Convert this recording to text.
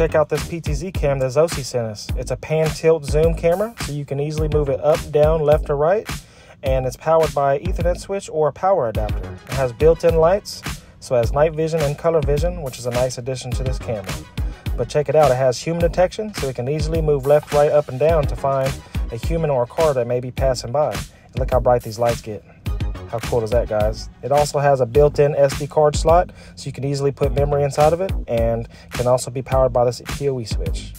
check out this PTZ cam that Zosi sent us. It's a pan tilt zoom camera, so you can easily move it up, down, left, or right. And it's powered by Ethernet switch or a power adapter. It has built-in lights, so it has night vision and color vision, which is a nice addition to this camera. But check it out, it has human detection, so it can easily move left, right, up, and down to find a human or a car that may be passing by. And look how bright these lights get. How cool is that, guys? It also has a built-in SD card slot, so you can easily put memory inside of it, and can also be powered by this PoE switch.